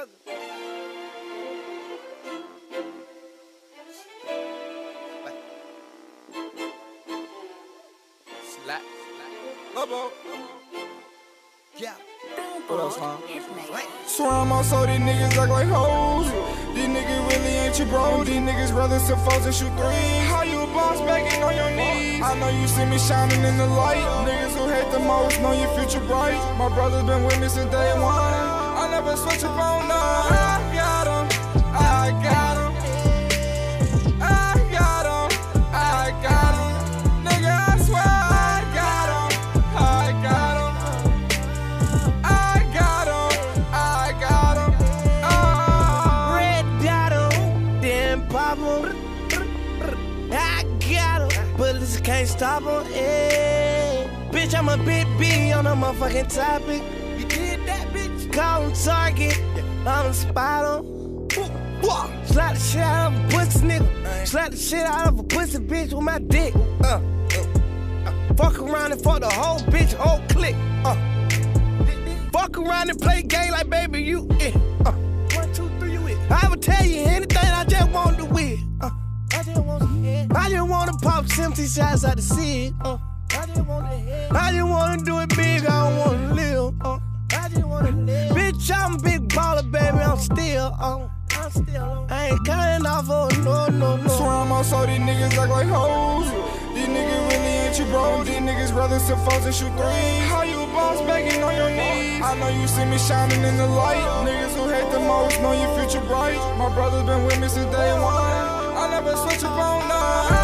Huh? Swear I'm also these niggas act like hoes. These niggas really ain't your bro. These niggas rather foes and shoot threes. How you a boss begging on your knees? I know you see me shining in the light. Niggas who hate the most know your future bright. My brother's been with me since day one. I never switch up on none. I got him. I got him. Oh. Can't stop. Bitch, I'm a big B on the motherfucking topic. Call him target, I'm a spot him. Slap the shit out of a pussy nigga. Slap the shit out of a pussy bitch with my dick. Uh, uh. Fuck around and fuck the whole bitch, whole clique. Uh. Fuck around and play gay like baby you. Uh. One, two, three, you it. I would tell you anything, I just want to win. Uh. I just want head. I just want to pop 70 shots out the seed. Uh. I just want to. I just want to do it big, I don't want to live. Uh. I just want to live. Bitch, I'm a big baller, baby, I'm still on. I'm still on. I ain't cutting off for no, no, no. Swear I'm also these niggas act like hoes. These niggas really ain't your bro. These niggas rather some foes and shoot threes. How you boss begging on your knees? I know you see me shining in the light. Niggas who hate the most know your future bright. My brother's been with me since day one. I never switch up on none.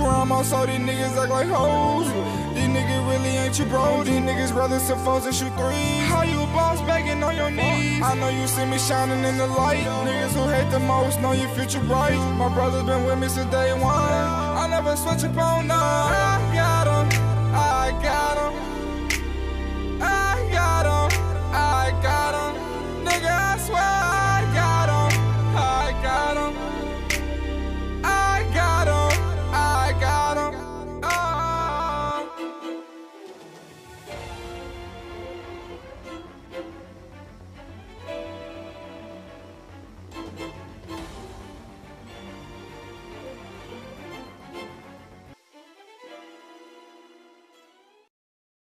Swear I'm also these niggas act like hoes. These niggas really ain't your bro. These niggas rather some foes and shoot threes. How you boss begging on your knees? I know you see me shining in the light. Niggas who hate the most know your future bright. My brother's been with me since day one. I never switch up on none.